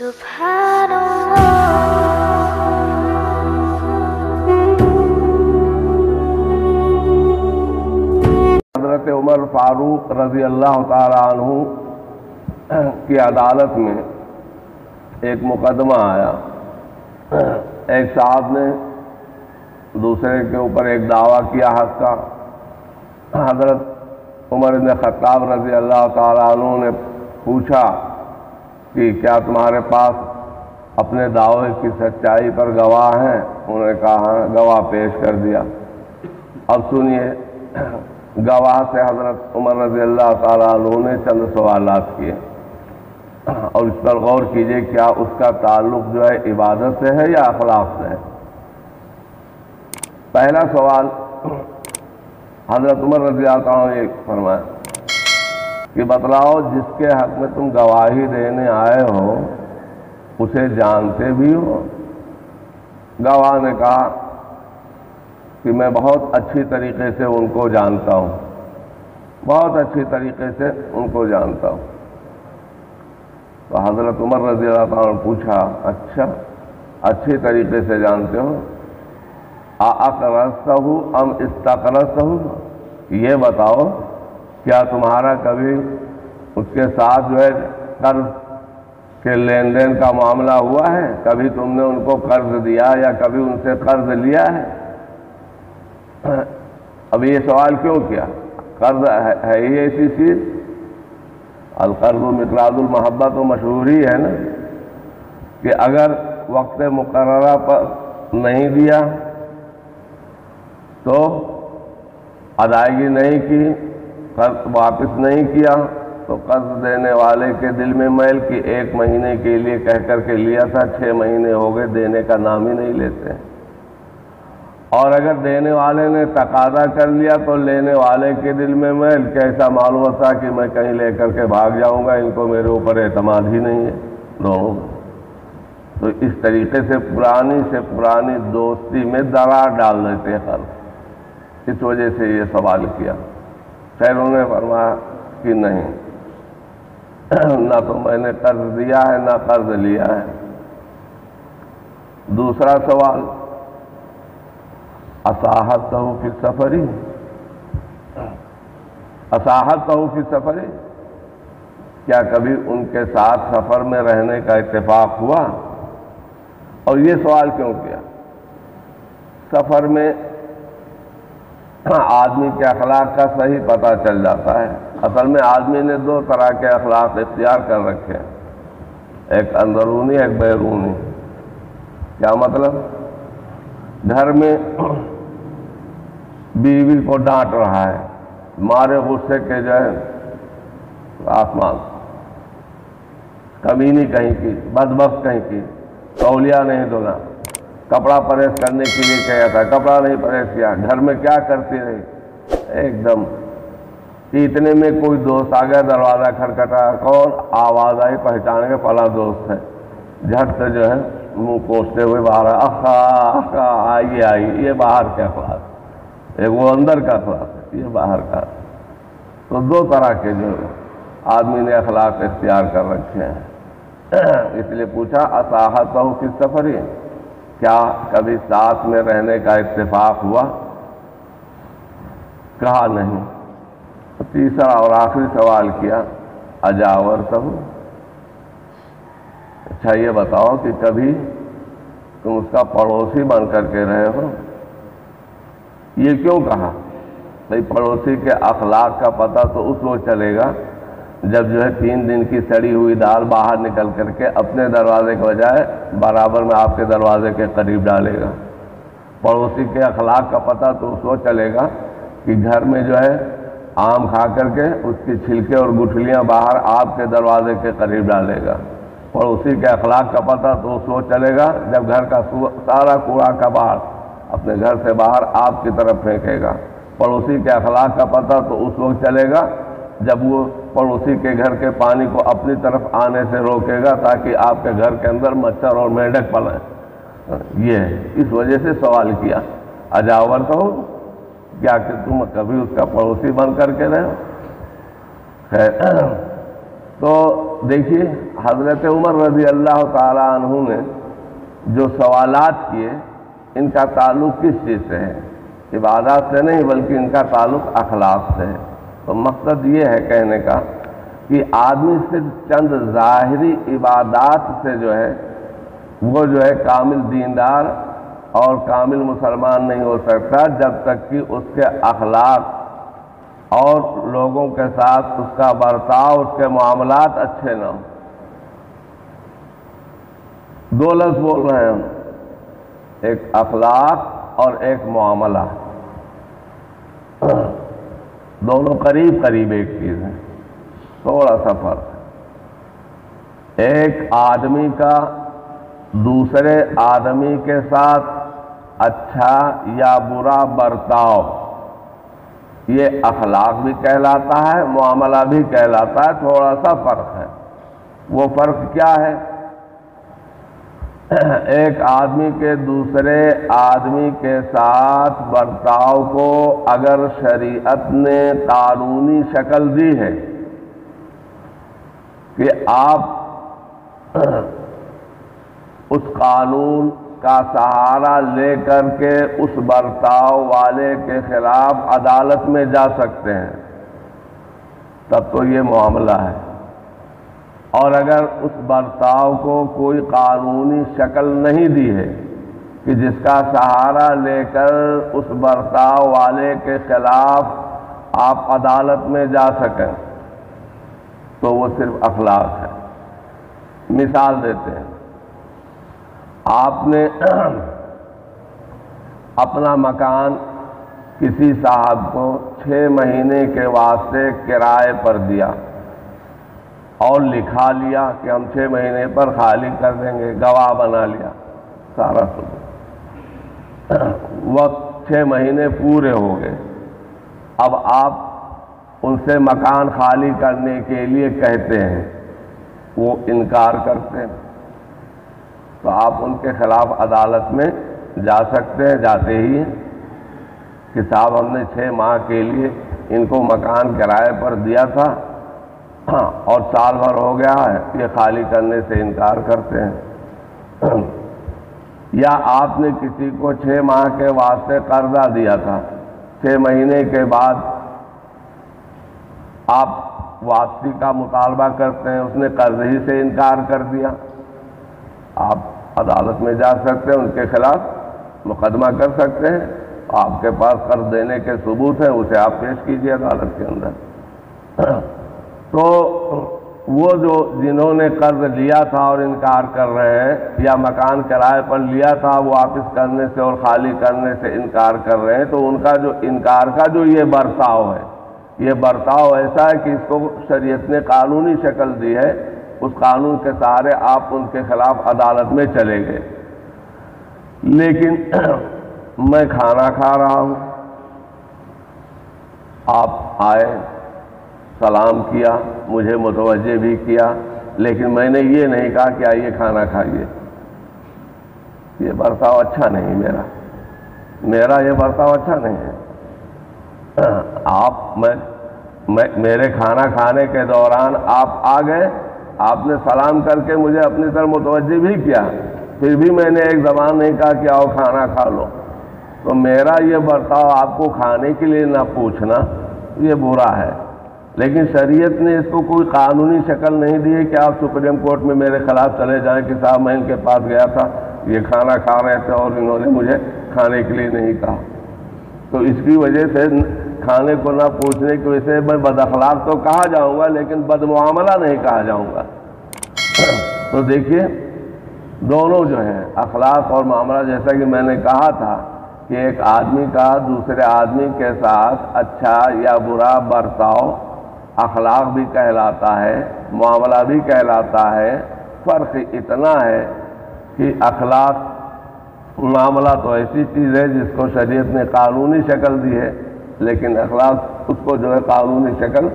हज़रत उमर फारूक रज़ी अल्लाह तु की अदालत में एक मुकदमा आया। एक साहब ने दूसरे के ऊपर एक दावा किया हक का हज़रत उमर ने खत्ताब रज़ी अल्लाह तु ने पूछा कि क्या तुम्हारे पास अपने दावे की सच्चाई पर गवाह हैं? उन्होंने कहा हाँ गवाह पेश कर दिया। अब सुनिए, गवाह से हज़रत उमर रज़ी अल्लाह तु ने चंद सवाल किए। और इस पर गौर कीजिए, क्या उसका ताल्लुक जो है इबादत से है या अखलाक से है? पहला सवाल, हज़रत उमर रज़ी अल्लाह फरमाया। कि बतलाओ, जिसके हक में तुम गवाही देने आए हो, उसे जानते भी हो। गवाह ने कहा कि मैं बहुत अच्छी तरीके से उनको जानता हूँ। बहुत अच्छी तरीके से उनको जानता हूँ। तो हज़रत उमर रज़ी अल्लाह पूछा अच्छा अच्छी तरीके से जानते हो? आकरस्त हूँ अम इस्तकरस्त हूँ ये बताओ क्या तुम्हारा कभी उसके साथ जो है कर्ज के लेन देन का मामला हुआ है? कभी तुमने उनको कर्ज दिया या कभी उनसे कर्ज लिया है? अब ये सवाल क्यों किया? कर्ज है, है ऐसी चीज़। अलकर्ज मिकराजुल मोहब्बत तो मशहूर ही है ना? कि अगर वक्त मुकर्रा पर नहीं दिया तो अदायगी नहीं की कर्ज वापस नहीं किया तो कर्ज देने वाले के दिल में मैल कि एक महीने के लिए कह करके लिया था छः महीने हो गए, देने का नाम ही नहीं लेते। और अगर देने वाले ने तकादा कर लिया तो लेने वाले के दिल में मैल कैसा मालूम था कि मैं कहीं लेकर के भाग जाऊँगा, इनको मेरे ऊपर एतमाद ही नहीं है, दोनों। तो इस तरीके से पुरानी से पुरानी दोस्ती में दरार डाल देते हैं कर्ज। इस वजह से ये सवाल किया। खैर उन्होंने फरमाया कि नहीं। ना तो मैंने कर्ज दिया है, ना कर्ज लिया है। दूसरा सवाल, असाहत हो फिर सफरी। असाहत हो फिर सफरी, क्या कभी उनके साथ सफ़र में रहने का इत्तेफाक हुआ? और ये सवाल क्यों किया? सफ़र में आदमी के अखलाक का सही पता चल जाता है। असल में आदमी ने दो तरह के अखलाक इख्तियार कर रखे हैं। एक अंदरूनी, एक बैरूनी। क्या मतलब? घर में बीवी को डांट रहा है। मारे गुस्से के जो है, आसमान। कमी नहीं कहीं की, बदबक कहीं की। तौलिया नहीं धोना कपड़ा परहेज करने के लिए कहा था, कपड़ा नहीं परहेज किया, घर में क्या करती रही एकदम, इतने में कोई दोस्त आ गया, दरवाज़ा खटखटा, कौन? आवाज़ आई, पहचान के फला दोस्त है। झट से जो है, मुँह कोसते हुए बाहर अखा अखा, आइए आइए, ये बाहर का अखलाक एक वो अंदर का अखलाक ये बाहर का। तो दो तरह के जो आदमी ने अखलाक इख्तियार कर रखे हैं। इसलिए पूछा, असाहत हो किस सफ़र ही क्या कभी साथ में रहने का इत्तेफाक हुआ? कहा नहीं। तो तीसरा और आखिरी सवाल किया, अजावर तब अच्छा ये बताओ कि कभी तुम उसका पड़ोसी बन करके रहे हो? ये क्यों कहा? भाई, पड़ोसी के अखलाक का पता तो उस वक्त चलेगा जब जो है तीन दिन की सड़ी हुई दाल बाहर निकल करके अपने दरवाजे के बजाय बराबर में आपके दरवाजे के करीब डालेगा। पड़ोसी के अखलाक का पता तो उस वक्त चलेगा कि घर में जो है आम खा करके उसकी छिलके और गुठलियाँ बाहर आपके दरवाजे के करीब डालेगा। पड़ोसी के अखलाक का पता तो उस वक्त चलेगा जब घर का सारा कूड़ा कबाड़ अपने घर से बाहर आपकी तरफ़ फेंकेगा। पड़ोसी के अखलाक का पता तो उस वक्त चलेगा जब वो पड़ोसी के घर के पानी को अपनी तरफ़ आने से रोकेगा ताकि आपके घर के अंदर मच्छर और मेढक पले ये इस वजह से सवाल किया। अजावर तो क्या कि तुम कभी उसका पड़ोसी बन करके रहे हो? तो देखिए, हज़रत उमर रज़ी अल्लाह तु ने जो सवालात किए, इनका ताल्लुक किस चीज़ से है? इबादत से नहीं, बल्कि इनका ताल्लुक अखलाक से है। तो मकसद ये है कहने का कि आदमी सिर्फ़ चंद ज़ाहरी इबादात से जो है, वो जो है कामिल दीनदार और कामिल मुसलमान नहीं हो सकता, जब तक कि उसके अखलाक और लोगों के साथ उसका बर्ताव, उसके मामलात अच्छे ना हो। दो लफ्ज बोल रहे हैं हम। एक अखलाक और एक मामला। दोनों करीब करीब एक चीज़ है। थोड़ा सा फ़र्क एक आदमी का दूसरे आदमी के साथ अच्छा या बुरा बर्ताव, ये अखलाक भी कहलाता है, मामला भी कहलाता है, थोड़ा सा फ़र्क है। वो फ़र्क क्या है? एक आदमी के दूसरे आदमी के साथ बर्ताव को अगर शरीयत ने कानूनी शक्ल दी है कि आप उस कानून का सहारा लेकर के उस बर्ताव वाले के खिलाफ अदालत में जा सकते हैं, तब तो ये मामला है। और अगर उस बर्ताव को कोई कानूनी शक्ल नहीं दी है कि जिसका सहारा लेकर उस बर्ताव वाले के खिलाफ आप अदालत में जा सकें तो वो सिर्फ़ अखलाक है। मिसाल देते हैं। आपने अपना मकान किसी साहब को छः महीने के वास्ते किराए पर दिया। और लिखा लिया कि हम छः महीने पर खाली कर देंगे, गवाह बना लिया, सारा सुबह वक्त छः महीने पूरे हो गए। अब आप उनसे मकान खाली करने के लिए कहते हैं, वो इनकार करते हैं। तो आप उनके खिलाफ अदालत में जा सकते हैं, जाते ही हैं कि साहब हमने छः माह के लिए इनको मकान किराए पर दिया था और साल भर हो गया है, ये खाली करने से इनकार करते हैं। या आपने किसी को छः माह के वास्ते कर्जा दिया था छः महीने के बाद आप वापसी का मुतालबा करते हैं, उसने कर्ज ही से इनकार कर दिया। आप अदालत में जा सकते हैं, उनके खिलाफ मुकदमा कर सकते हैं। आपके पास कर्ज देने के सबूत हैं, उसे आप पेश कीजिए अदालत के अंदर। तो वो जो जिन्होंने कर्ज लिया था और इनकार कर रहे हैं या मकान किराए पर लिया था, वो वापस करने से और खाली करने से इनकार कर रहे हैं तो उनका जो इनकार का जो ये बर्ताव है, ये बर्ताव ऐसा है कि इसको शरीयत ने कानूनी शक्ल दी है, उस कानून के सहारे आप उनके खिलाफ अदालत में चले गए। लेकिन मैं खाना खा रहा हूँ। आप आए सलाम किया मुझे मुतवजह भी किया लेकिन मैंने ये नहीं कहा कि आइए खाना खाइए। ये बर्ताव अच्छा नहीं मेरा। मेरा ये बर्ताव अच्छा नहीं है। आप मैं, मैं मेरे खाना खाने के दौरान आप आ गए आपने सलाम करके मुझे अपनी तरफ़ मुतवजह भी किया फिर भी मैंने एक जबान नहीं कहा कि आओ खाना खा लो। तो मेरा ये बर्ताव आपको खाने के लिए ना पूछना ये बुरा है। लेकिन शरीयत ने इसको कोई कानूनी शक्ल नहीं दी है कि आप सुप्रीम कोर्ट में मेरे खिलाफ चले जाएँ कि साहब मैं इनके पास गया था, ये खाना खा रहे थे और इन्होंने मुझे खाने के लिए नहीं कहा। तो इसकी वजह से खाने को ना पूछने की वजह से मैं बदखलाक तो कहा जाऊँगा, लेकिन बदमामला नहीं कहा जाऊँगा। तो देखिए, दोनों जो हैं, अखलाक और मामला जैसा कि मैंने कहा था कि एक आदमी का दूसरे आदमी के साथ अच्छा या बुरा बर्ताव अखलाक भी कहलाता है, मामला भी कहलाता है, फ़र्क इतना है कि अखलाक मामला तो ऐसी चीज़ है जिसको शरीयत ने कानूनी शक्ल दी है, लेकिन अखलाक उसको जो है कानूनी शक्ल